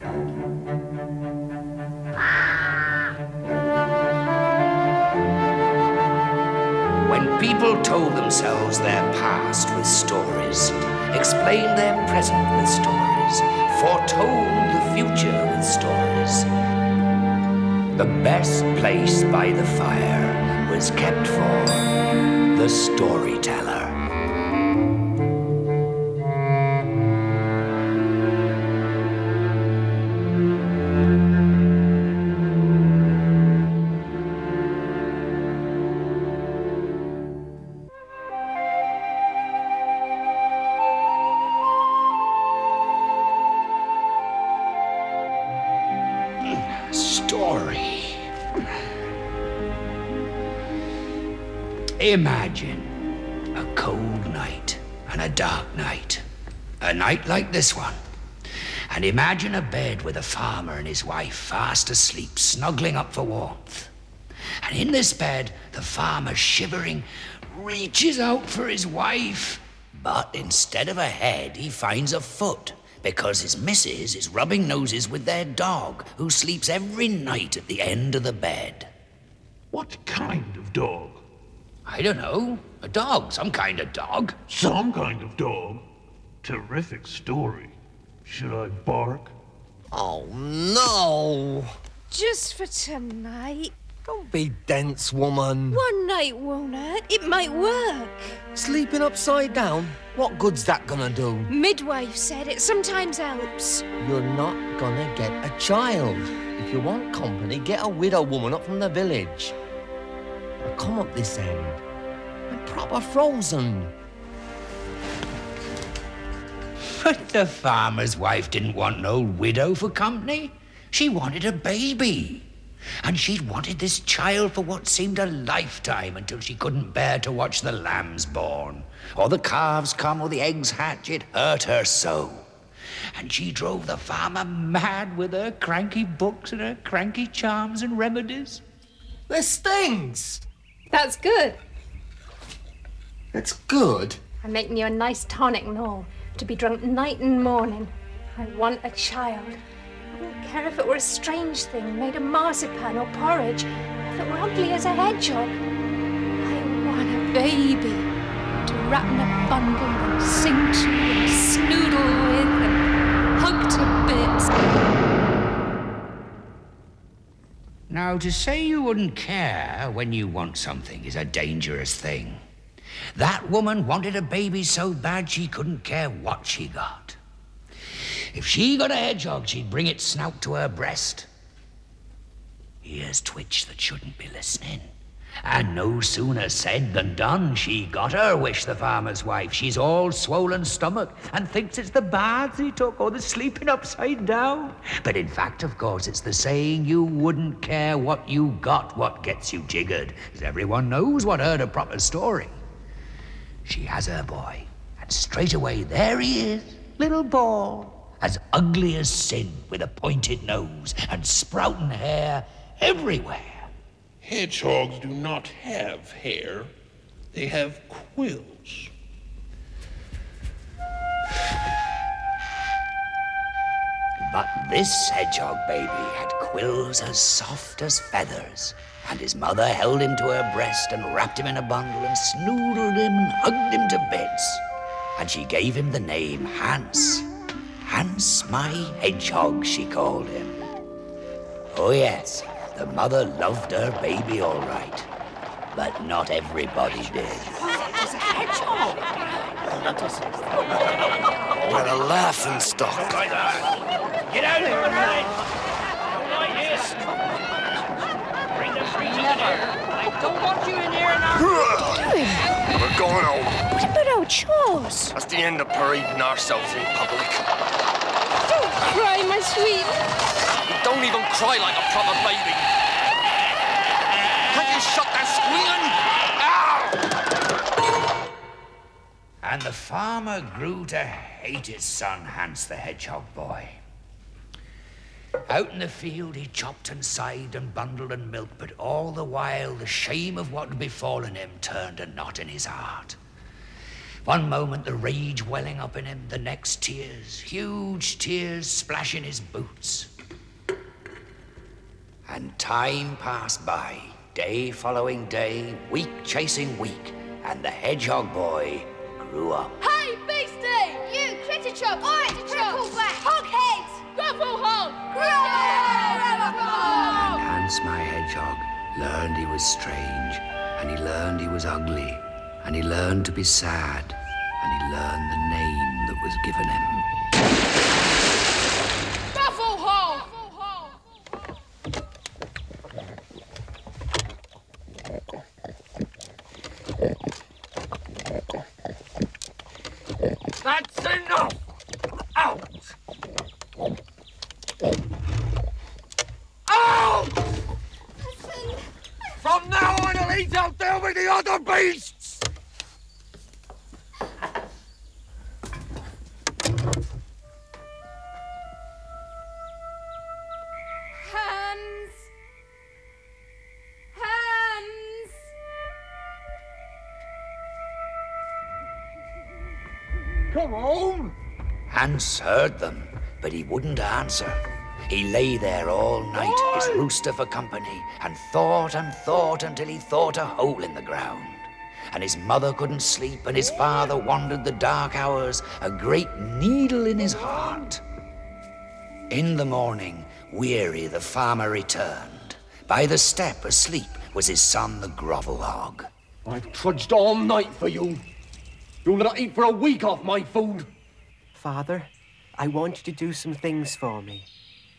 When people told themselves their past with stories, explained their present with stories, foretold the future with stories, the best place by the fire was kept for the storyteller. Story. Imagine a cold night and a dark night. A night like this one. And imagine a bed with a farmer and his wife fast asleep, snuggling up for warmth. And in this bed, the farmer, shivering, reaches out for his wife. But instead of a head, he finds a foot because his missus is rubbing noses with their dog, who sleeps every night at the end of the bed. What kind of dog? I don't know. A dog, some kind of dog. Some kind of dog. Terrific story. Should I bark? Oh, no! Just for tonight. Don't be dense, woman. One night won't hurt. It might work. Sleeping upside down? What good's that gonna do? Midwife said it sometimes helps. You're not gonna get a child. If you want company, get a widow woman up from the village. I come up this end. I'm proper frozen. But the farmer's wife didn't want no widow for company. She wanted a baby. And she'd wanted this child for what seemed a lifetime until she couldn't bear to watch the lambs born, or the calves come, or the eggs hatch. It hurt her so. And she drove the farmer mad with her cranky books and her cranky charms and remedies. This stings. That's good. It's good. I'm making you a nice tonic and all, to be drunk night and morning. I want a child. Don't care if it were a strange thing made of marzipan or porridge, if it were ugly as a hedgehog. I want a baby to wrap in a bundle and sing to and snoodle with and hug to bits. Now, to say you wouldn't care when you want something is a dangerous thing. That woman wanted a baby so bad she couldn't care what she got. If she got a hedgehog, she'd bring its snout to her breast. Here's twitch that shouldn't be listening. And no sooner said than done. She got her wish, the farmer's wife. She's all swollen stomach and thinks it's the baths he took or the sleeping upside down. But in fact, of course, it's the saying you wouldn't care what you got what gets you jiggered. 'Cause everyone knows what heard a proper story. She has her boy, and straight away there he is, little ball, as ugly as sin, with a pointed nose and sprouting hair everywhere. Hedgehogs do not have hair, they have quills. But this hedgehog baby had quills as soft as feathers, and his mother held him to her breast and wrapped him in a bundle and snoodled him and hugged him to bits. And she gave him the name Hans. Hans, my hedgehog, she called him. Oh, yes, the mother loved her baby all right, but not everybody did. What a hedgehog. We're a laughing stock. Get out of here, man! Yes. Bring the freezing air. I don't want you in here now. We're going home. What about our chores? That's the end of parading ourselves in public. Don't cry, my sweet. You don't even cry like a proper baby. Can't you shut that squealing? Ah! And the farmer grew to hate his son, Hans the Hedgehog boy. Out in the field, he chopped and scythed and bundled and milked, but all the while the shame of what had befallen him turned a knot in his heart. One moment the rage welling up in him, the next tears, huge tears splashing his boots. And time passed by, day following day, week chasing week, and the hedgehog boy grew up. Hey, Beastie! You, Critter Chop! Oi, Triple Back! Hogheads! Gruffle Hog! And Hans my hedgehog learned he was strange, and he learned he was ugly, and he learned to be sad, and he learned the name that was given him. Come home! Hans heard them, but he wouldn't answer. He lay there all night, his rooster for company, and thought and thought until he thought a hole in the ground. And his mother couldn't sleep, and his father wandered the dark hours, a great needle in his heart. In the morning, weary, the farmer returned. By the step, asleep, was his son, the grovel hog. I've trudged all night for you. You'll not eat for a week off my food. Father, I want you to do some things for me.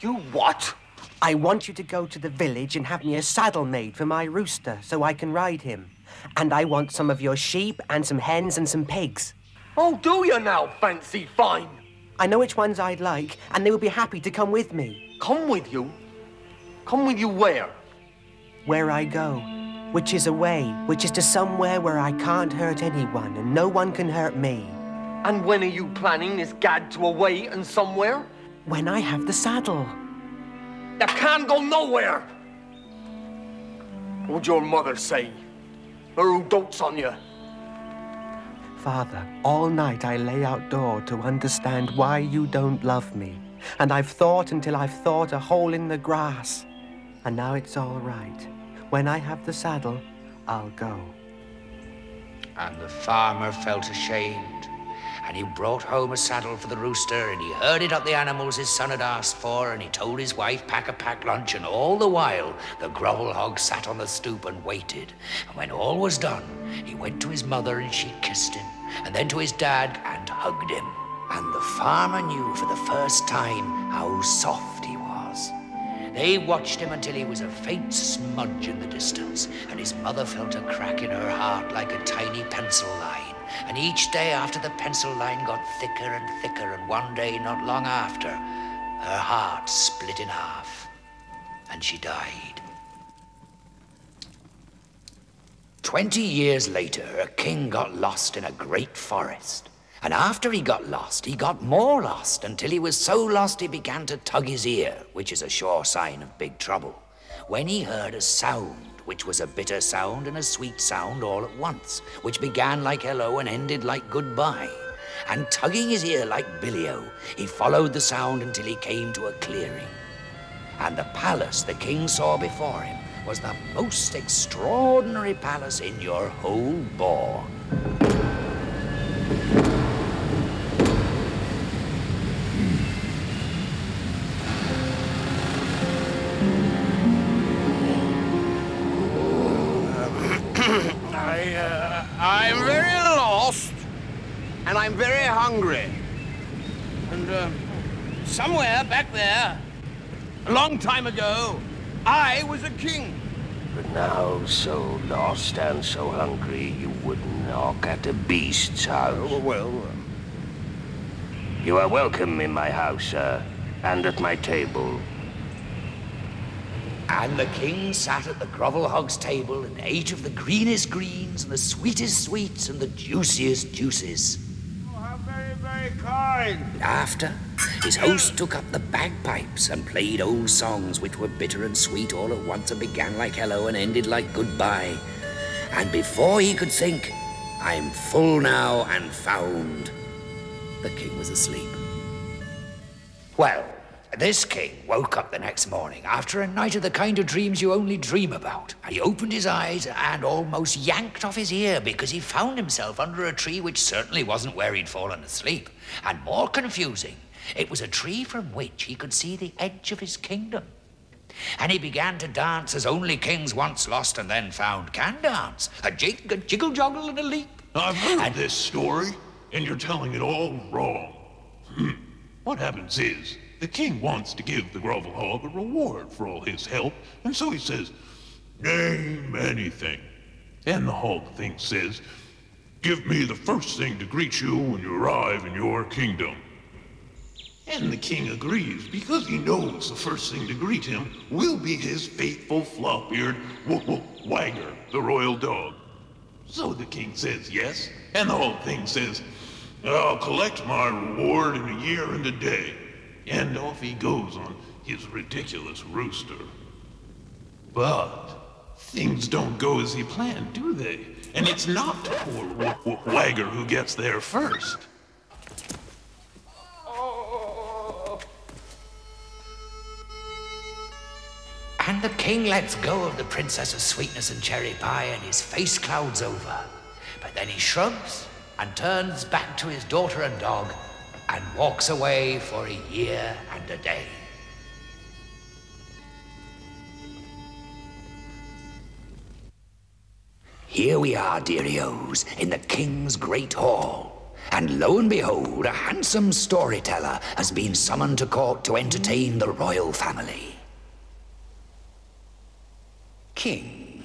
You what? I want you to go to the village and have me a saddle made for my rooster so I can ride him. And I want some of your sheep and some hens and some pigs. Oh, do you now, fancy fine? I know which ones I'd like, and they will be happy to come with me Come with you? Come with you where? where I go, which is away, which is to somewhere where I can't hurt anyone and no one can hurt me. And when are you planning this gad to away and somewhere? When I have the saddle. You can't go nowhere! What'd your mother say? Or who dotes on you? Father, all night I lay outdoor to understand why you don't love me. And I've thought until I've thought a hole in the grass. And now it's all right. When I have the saddle, I'll go. And the farmer felt ashamed. And he brought home a saddle for the rooster, and he herded up the animals his son had asked for, and he told his wife pack a pack lunch, and all the while the grovel hog sat on the stoop and waited. And when all was done, he went to his mother and she kissed him, and then to his dad and hugged him. And the farmer knew for the first time how soft. They watched him until he was a faint smudge in the distance, and his mother felt a crack in her heart like a tiny pencil line. And each day after the pencil line got thicker and thicker, and one day, not long after, her heart split in half, and she died. Twenty years later, a king got lost in a great forest. And after he got lost, he got more lost until he was so lost he began to tug his ear, which is a sure sign of big trouble. When he heard a sound, which was a bitter sound and a sweet sound all at once, which began like hello and ended like goodbye. And tugging his ear like Billio, he followed the sound until he came to a clearing. And the palace the king saw before him was the most extraordinary palace in your whole boar. I'm very lost, and I'm very hungry. And uh, somewhere back there, a long time ago, I was a king. But now so lost and so hungry you wouldn't knock at a beast's house. Oh, well, uh, You are welcome in my house, sir, and at my table. And the king sat at the grovel hog's table and ate of the greenest greens and the sweetest sweets and the juiciest juices. Oh, how very, very kind. After, his host took up the bagpipes and played old songs which were bitter and sweet all at once and began like hello and ended like goodbye. And before he could think, I'm full now and found. The king was asleep. Well, this king woke up the next morning after a night of the kind of dreams you only dream about. And he opened his eyes and almost yanked off his ear because he found himself under a tree which certainly wasn't where he'd fallen asleep. And more confusing, it was a tree from which he could see the edge of his kingdom. And he began to dance as only kings once lost and then found can dance. A jig, a jiggle joggle, and a leap. I've heard this story, and you're telling it all wrong. Hmm. What happens is, the king wants to give the Grovel Hog a reward for all his help, and so he says, Name anything. And the Hog thing says, Give me the first thing to greet you when you arrive in your kingdom. And the king agrees because he knows the first thing to greet him will be his faithful flop-eared Wagger, the royal dog. So the king says yes, and the whole thing says, I'll collect my reward in a year and a day. And off he goes on his ridiculous rooster. But things don't go as he planned, do they? And it's not poor Wagger who gets there first. And the king lets go of the princess of sweetness and cherry pie, and his face clouds over. But then he shrugs and turns back to his daughter and dog and walks away for a year and a day. Here we are, dearios, in the king's great hall. And lo and behold, a handsome storyteller has been summoned to court to entertain the royal family king.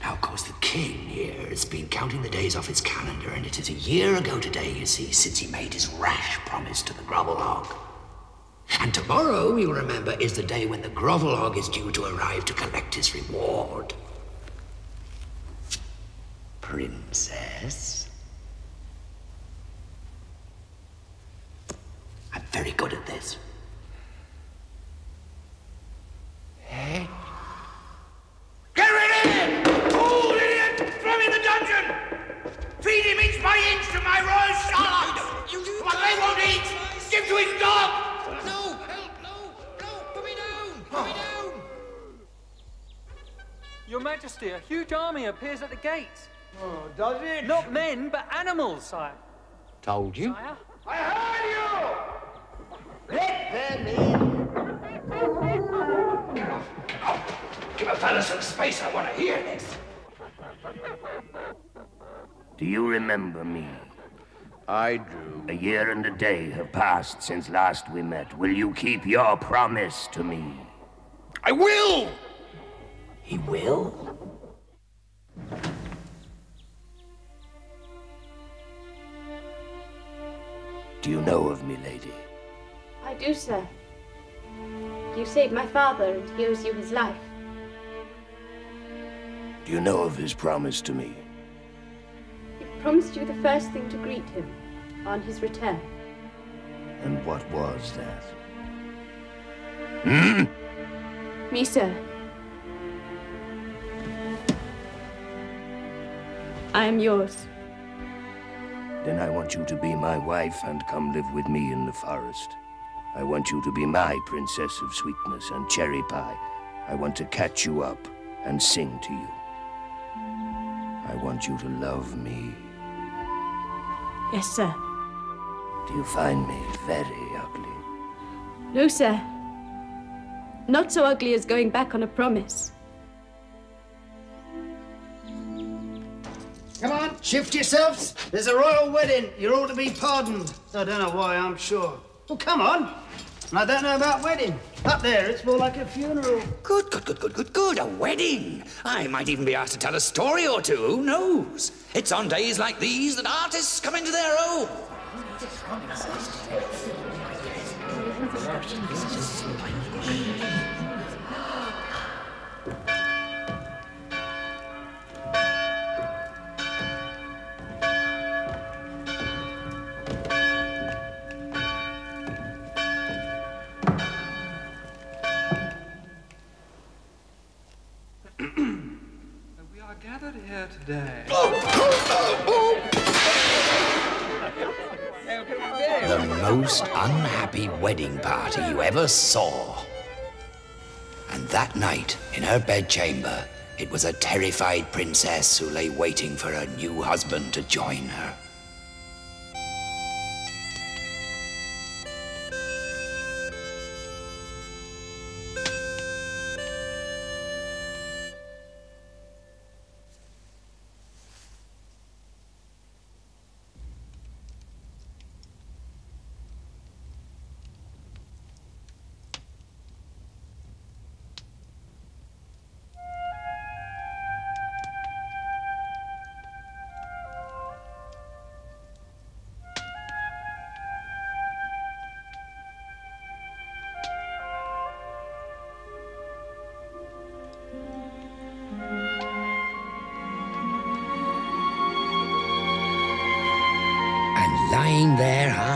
Now, course, the king has been counting the days off his calendar, and it is a year ago today, you see, since he made his rash promise to the Grovel Hog. And tomorrow, you'll remember, is the day when the Grovel Hog is due to arrive to collect his reward. Princess? I'm very good at this. Army appears at the gate. Oh, does it? Not men, but animals, sire. Told you. Sire? I heard you! Let them in! Give a fella some space, I want to hear this. Do you remember me? I do. A year and a day have passed since last we met. Will you keep your promise to me? I will! He will? Do you know of me, lady? I do, sir. You saved my father, and he owes you his life. Do you know of his promise to me? He promised you the first thing to greet him on his return. And what was that? Hmm? Me, sir. I am yours. Then I want you to be my wife and come live with me in the forest. I want you to be my princess of sweetness and cherry pie. I want to catch you up and sing to you. I want you to love me. Yes, sir. Do you find me very ugly? No, sir. Not so ugly as going back on a promise. Come on, shift yourselves. There's a royal wedding. You're all to be pardoned. I don't know why, I'm sure. Well, come on. I don't know about wedding. Up there, it's more like a funeral. Good, good, good, good, good, good. A wedding. I might even be asked to tell a story or two. Who knows? It's on days like these that artists come into their own. Party you ever saw. And that night, in her bedchamber, it was a terrified princess who lay waiting for her new husband to join her.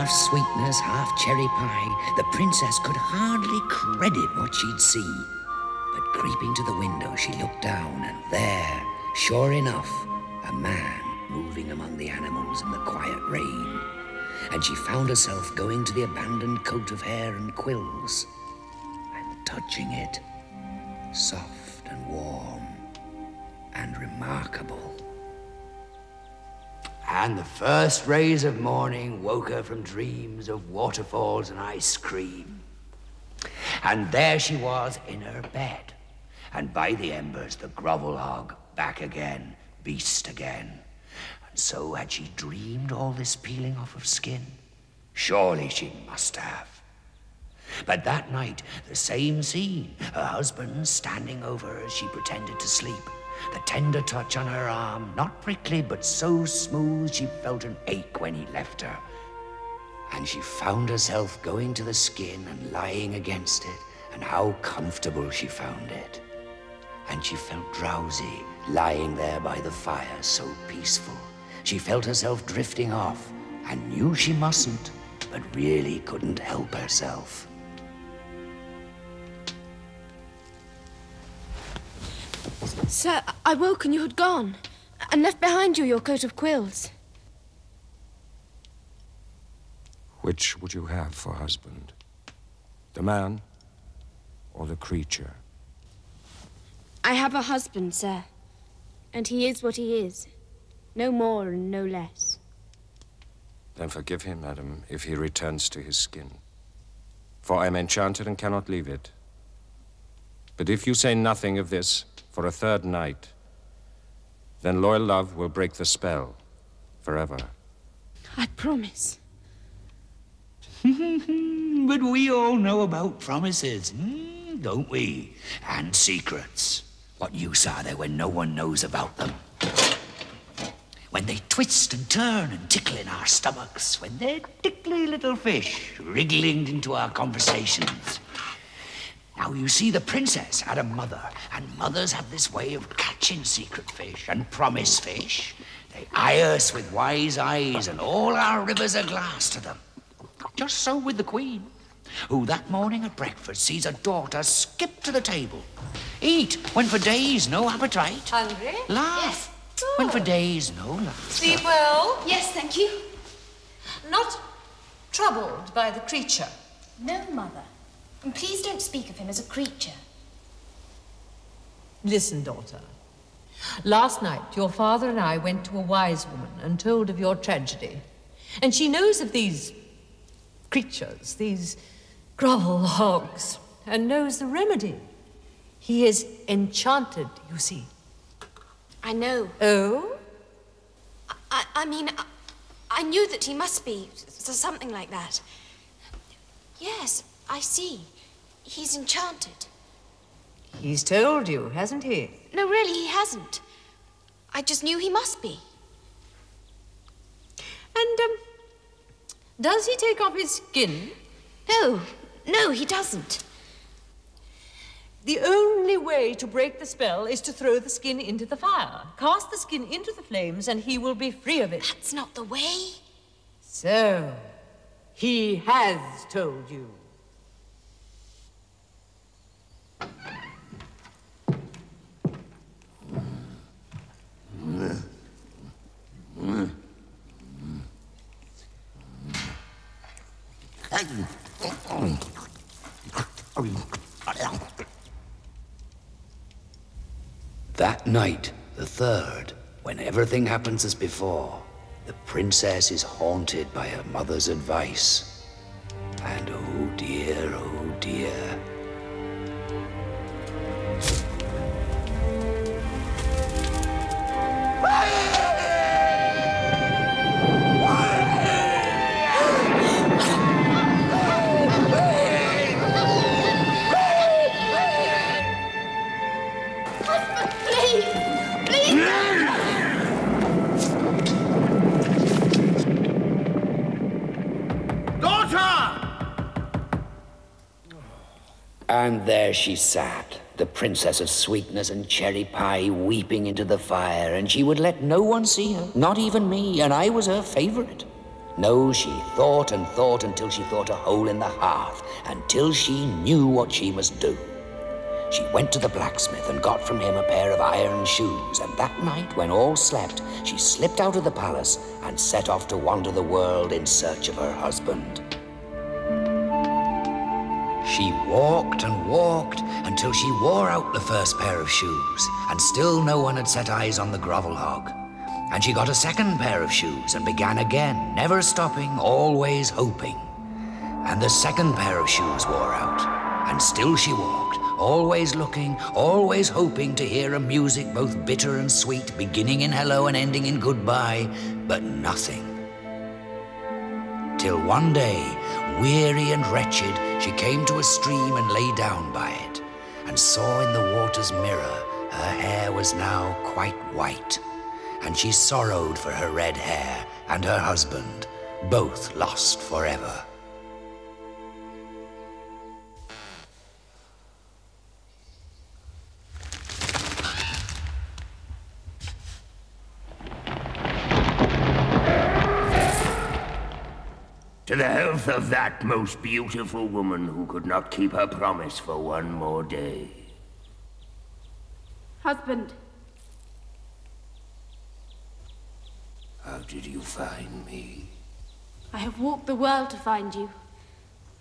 Half sweetness, half cherry pie, the princess could hardly credit what she'd seen. But creeping to the window, she looked down, and there, sure enough, a man moving among the animals in the quiet rain. And she found herself going to the abandoned coat of hair and quills and touching it, soft and warm and remarkable. And the first rays of morning woke her from dreams of waterfalls and ice cream. And there she was in her bed. And by the embers, the grovel hog back again, beast again. And so had she dreamed all this peeling off of skin? Surely she must have. But that night, the same scene her husband standing over her as she pretended to sleep. The tender touch on her arm, not prickly, but so smooth she felt an ache when he left her. And she found herself going to the skin and lying against it, and how comfortable she found it. And she felt drowsy, lying there by the fire, so peaceful. She felt herself drifting off, and knew she mustn't, but really couldn't help herself. Sir, I woke and you had gone, and left behind you your coat of quills. Which would you have for husband? The man or the creature? I have a husband, sir, and he is what he is. No more and no less. Then forgive him, madam, if he returns to his skin. For I am enchanted and cannot leave it. But if you say nothing of this for a third night, then loyal love will break the spell forever. I promise. but we all know about promises, hmm, don't we? And secrets. What use are they when no one knows about them? When they twist and turn and tickle in our stomachs, when they're tickly little fish wriggling into our conversations. Now, you see, the princess had a mother, and mothers have this way of catching secret fish and promise fish. They eye us with wise eyes, and all our rivers are glass to them. Just so with the queen, who that morning at breakfast sees her daughter skip to the table. Eat, when for days no appetite. Hungry? Laugh, when for days no laughter. Sleep well? Yes, thank you. Not troubled by the creature? No, Mother. And please don't speak of him as a creature. Listen, daughter. Last night, your father and I went to a wise woman and told of your tragedy. And she knows of these creatures, these grovel hogs, and knows the remedy. He is enchanted, you see. I know. Oh? I, I mean, I, I knew that he must be something like that. Yes, I see. He's enchanted. He's told you, hasn't he? No, really, he hasn't. I just knew he must be. And, um, does he take off his skin? No, no, he doesn't. The only way to break the spell is to throw the skin into the fire. Cast the skin into the flames, and he will be free of it. That's not the way. So, he has told you. That night, the third, when everything happens as before, the princess is haunted by her mother's advice. And oh dear, oh dear. Please! Please! Daughter! And there she sat, the princess of sweetness and cherry pie, weeping into the fire, and she would let no one see her, not even me, and I was her favorite. No, she thought and thought until she thought a hole in the hearth, until she knew what she must do. She went to the blacksmith and got from him a pair of iron shoes, and that night, when all slept, she slipped out of the palace and set off to wander the world in search of her husband. She walked and walked until she wore out the first pair of shoes, and still no one had set eyes on the grovel hog. And she got a second pair of shoes and began again, never stopping, always hoping. And the second pair of shoes wore out, and still she walked, always looking, always hoping to hear a music both bitter and sweet, beginning in hello and ending in goodbye, but nothing. Till one day, weary and wretched, she came to a stream and lay down by it, and saw in the water's mirror her hair was now quite white, and she sorrowed for her red hair and her husband, both lost forever. To the health of that most beautiful woman who could not keep her promise for one more day. Husband, How did you find me? I have walked the world to find you,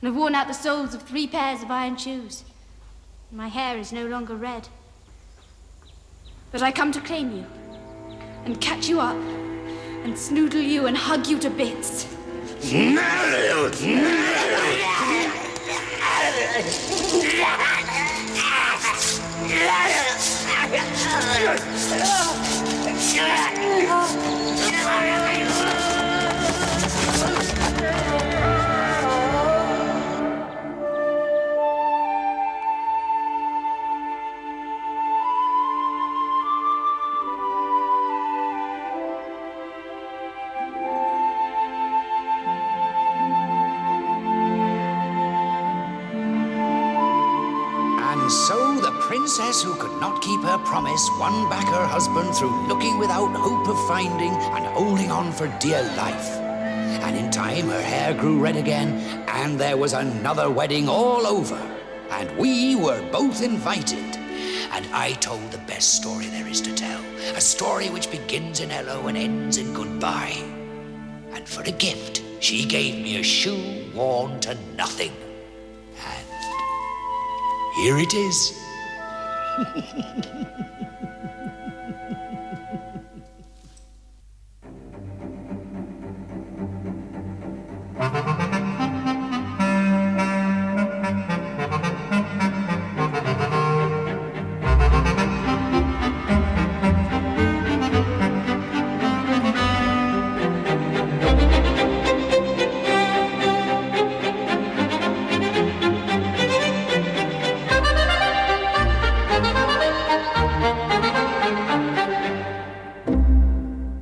and have worn out the soles of three pairs of iron shoes. My hair is no longer red. But I come to claim you, and catch you up, and snoodle you and hug you to bits. Yeah. Won back her husband through looking without hope of finding and holding on for dear life. And in time her hair grew red again, and there was another wedding all over. And we were both invited. And I told the best story there is to tell a story which begins in hello and ends in goodbye. And for a gift, she gave me a shoe worn to nothing. And here it is.